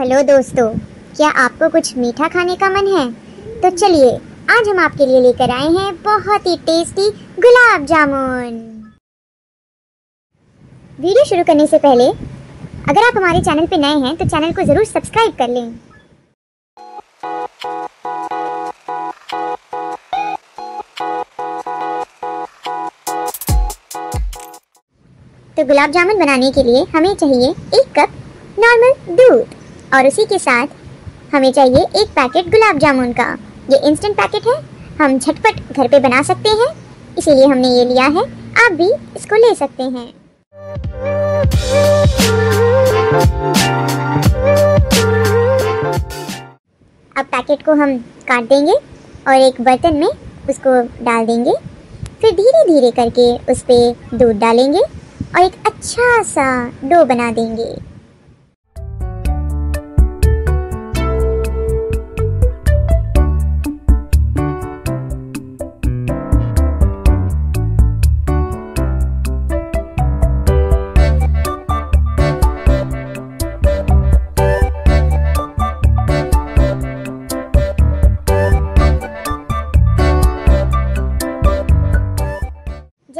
Hello दोस्तों, क्या आपको कुछ मीठा खाने का मन है? तो चलिए, आज हम आपके लिए लेकर आए हैं बहुत ही टेस्टी गुलाब जामुन। वीडियो शुरू करने से पहले, अगर आप हमारे चैनल पर नए हैं तो चैनल को ज़रूर सब्सक्राइब कर लें। तो गुलाब जामुन बनाने के लिए हमें चाहिए एक कप नॉर्मल दूध। और उसी के साथ हमें चाहिए एक पैकेट गुलाब जामुन का। ये इंस्टेंट पैकेट है। हम झटपट घर पे बना सकते हैं। इसीलिए हमने ये लिया है। आप भी इसको ले सकते हैं। अब पैकेट को हम काट देंगे और एक बर्तन में उसको डाल देंगे। फिर धीरे धीरे करके उस पर दूध डालेंगे और एक अच्छा सा डो बना देंगे।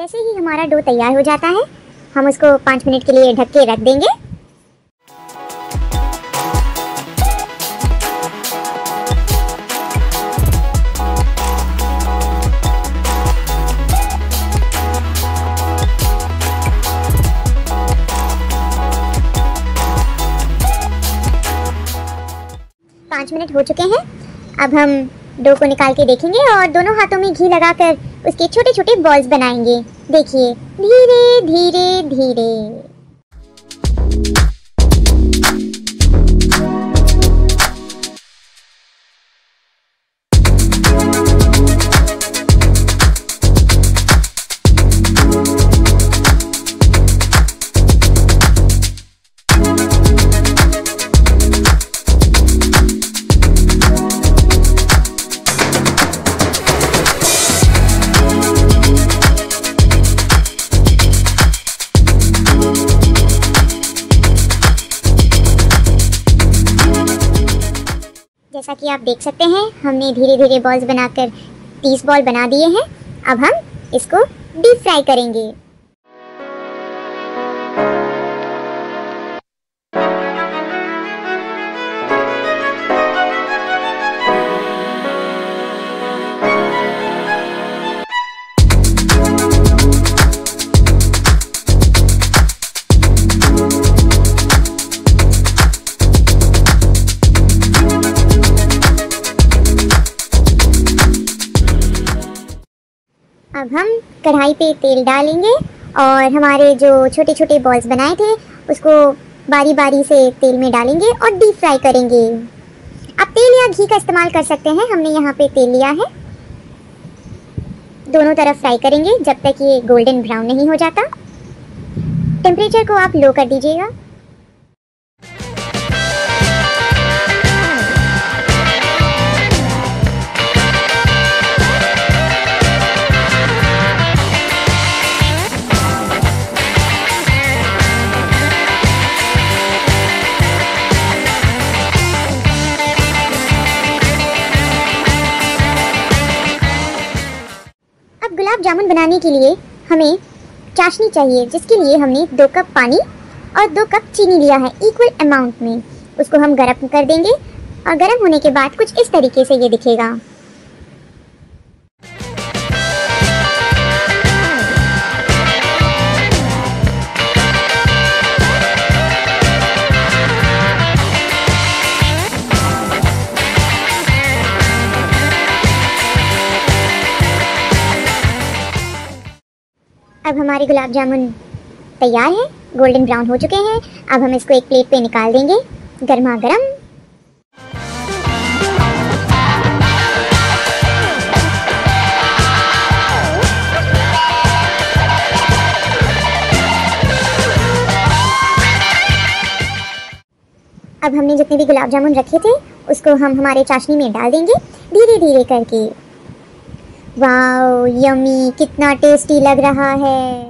जैसे ही हमारा डो तैयार हो जाता है, हम उसको पाँच मिनट के लिए ढक के रख देंगे। पाँच मिनट हो चुके हैं। अब हम डो को निकाल के देखेंगे और दोनों हाथों में घी लगाकर उसके छोटे छोटे बॉल्स बनाएँगे। देखिए धीरे धीरे धीरे। जैसा कि आप देख सकते हैं, हमने धीरे धीरे बॉल्स बनाकर तीस बॉल बना दिए हैं। अब हम इसको डीप फ्राई करेंगे। अब हम कढ़ाई पे तेल डालेंगे और हमारे जो छोटे छोटे बॉल्स बनाए थे, उसको बारी बारी से तेल में डालेंगे और डीप फ्राई करेंगे। आप तेल या घी का इस्तेमाल कर सकते हैं, हमने यहाँ पे तेल लिया है। दोनों तरफ़ फ्राई करेंगे, जब तक ये गोल्डन ब्राउन नहीं हो जाता। टेम्परेचर को आप लो कर दीजिएगा। गुलाब जामुन बनाने के लिए हमें चाशनी चाहिए, जिसके लिए हमने दो कप पानी और दो कप चीनी लिया है इक्वल अमाउंट में। उसको हम गर्म कर देंगे और गर्म होने के बाद कुछ इस तरीके से ये दिखेगा। अब हमारे गुलाब जामुन तैयार हैं, गोल्डन ब्राउन हो चुके हैं। अब हम इसको एक प्लेट पे निकाल देंगे गर्मा गर्म अब हमने जितने भी गुलाब जामुन रखे थे, उसको हम हमारे चाशनी में डाल देंगे धीरे धीरे करके। वाओ, यम्मी, कितना टेस्टी लग रहा है।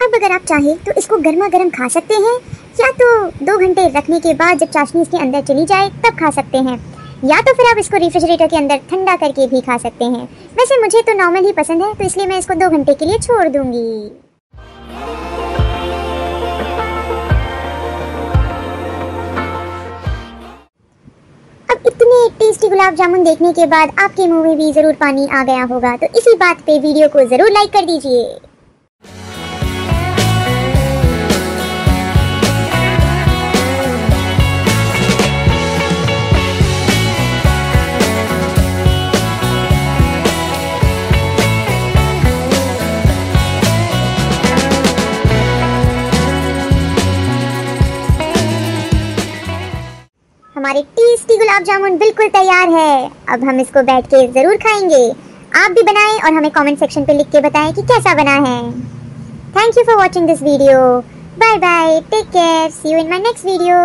अब अगर आप चाहें तो इसको गर्मा गर्म खा सकते हैं, या तो दो घंटे रखने के बाद जब चाशनी इसके अंदर चली जाए, तब खा सकते हैं। या तो फिर आप इसको रेफ्रिजरेटर के अंदर ठंडा करके भी खा सकते हैं। वैसे मुझे तो नॉर्मल ही पसंद है तो इसलिए मैं इसको दो घंटे के लिए छोड़ दूँगी। गुलाब जामुन देखने के बाद आपके मुँह में भी ज़रूर पानी आ गया होगा। तो इसी बात पे वीडियो को ज़रूर लाइक कर दीजिए। टेस्टी गुलाब जामुन बिल्कुल तैयार है। अब हम इसको बैठ के ज़रूर खाएँगे। आप भी बनाएँ और हमें कमेंट सेक्शन पे लिख के बताएँ कि कैसा बना है। Thank you for watching this video bye bye take care see you in my next video